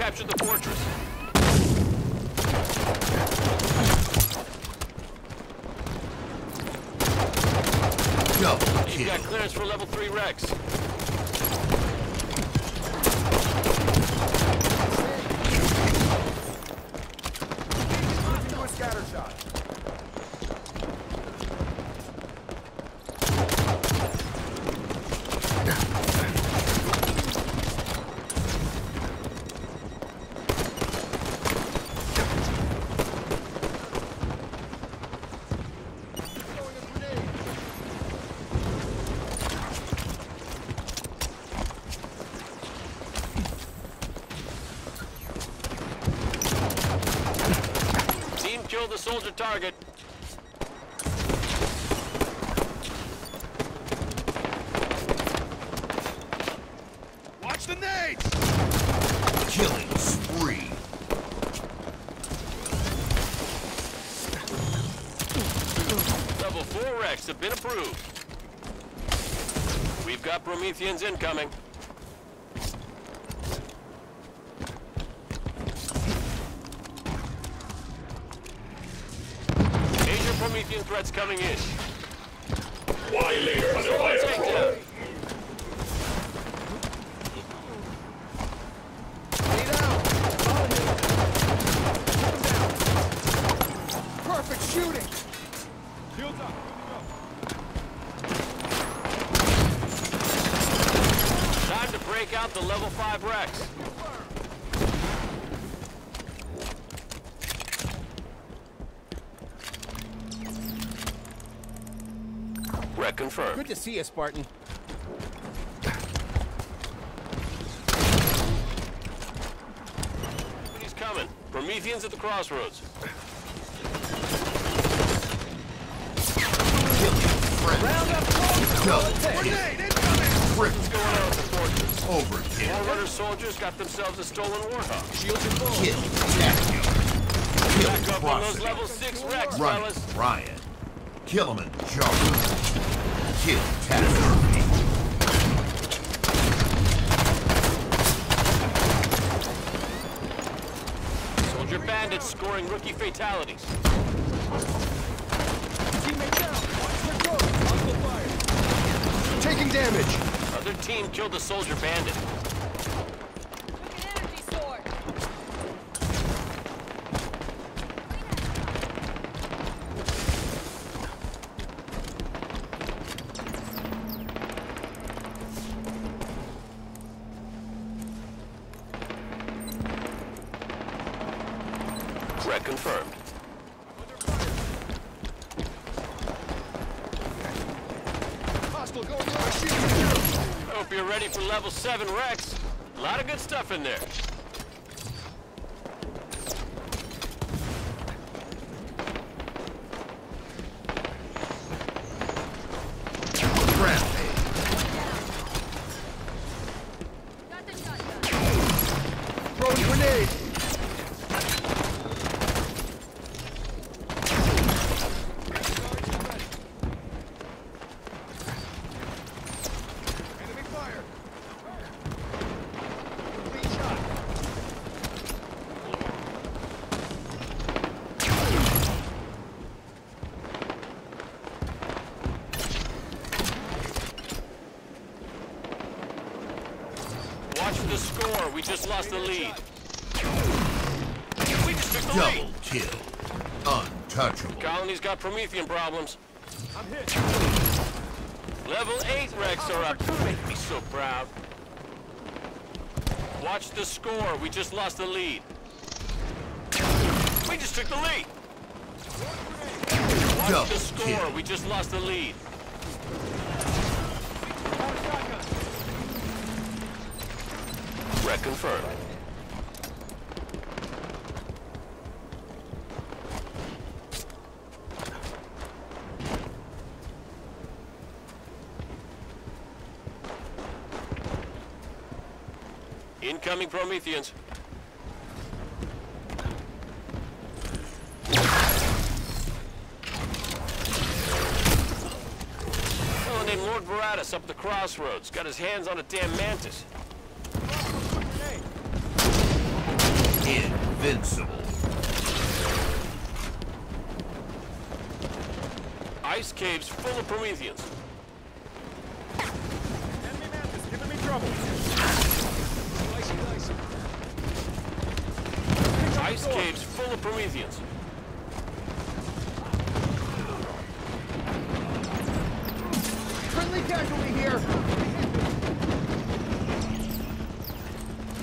captured the fortress. Double You've got clearance for level 3 REQs. Team killed the soldier target. Watch the nades! Killing spree. Level 4 REQs have been approved. We've got Prometheans incoming. Major Promethean threats coming in. Takedown. Stay down! Follow me! Keep 'em down. Perfect shooting! Shields up! Time to break out the level 5 REQs. Confirmed. Good to see you, Spartan. He's coming. Prometheans at the crossroads. Killing friend. Round up close! Double kill. Grenade incoming! Triple Going on with the fortress. overkill. Forerunner soldiers got themselves a stolen Warthog. Shields are full. Kill Daniel. Kill Back up on those level 6 REQs, Ryan. fellas. Ryan. Kill him and Jarvis. Kill Taffy. Soldier bandits scoring rookie fatalities. Teammate down! Watch their growth! Hostile fire! Taking damage! Other team killed a soldier bandit. Threat confirmed. Hope you're ready for level 7 REQs. A lot of good stuff in there. Rampage. Got the shotgun. Throwing grenade! Enemy fire! Complete shot! Watch the score. We just lost the lead. We just took the lead. Double kill. Untouchable. Colony's got Promethean problems. I'm hit! Level 8 REQs are up. Make me so proud. Watch the score. We just lost the lead. We just took the lead. Watch Double the score. kill. We just lost the lead. Wreck confirmed. Incoming Prometheans. Fellow named Lord Veratus up the crossroads. Got his hands on a damn mantis. Invincible. Ice caves full of Prometheans. Enemy Mantis giving me trouble. Dicey, dicey. Ice caves full of Prometheans. Friendly casualty here.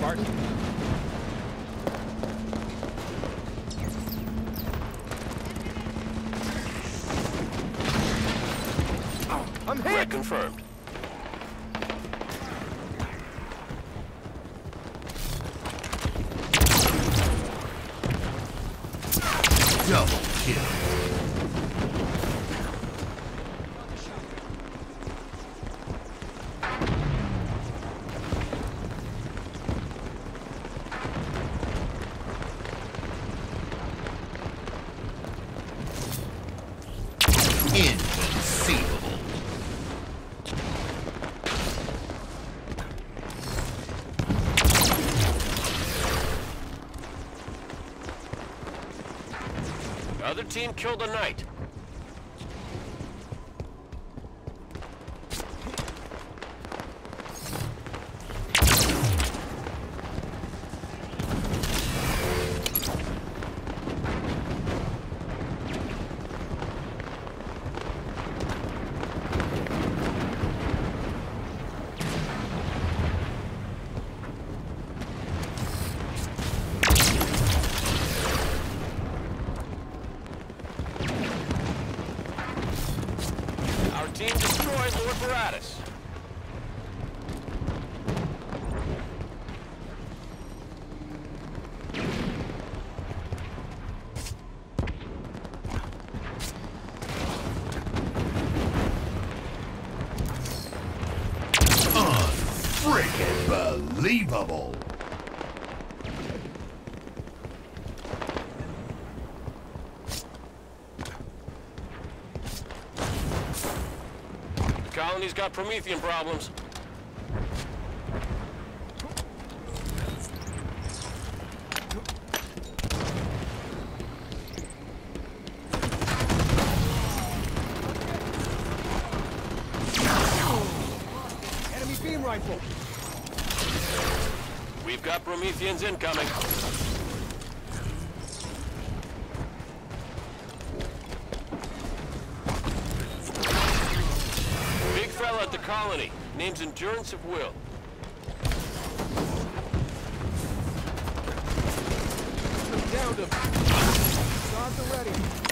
Martin. Hit. confirmed. Double kill. Other team killed a knight. Our team destroyed ah, Lord Baratus. Unfreaking believable. The colony's got Promethean problems. Enemy beam rifle. We've got Prometheans incoming. The colony. Name's Endurance of Will. Him. Guards are ready.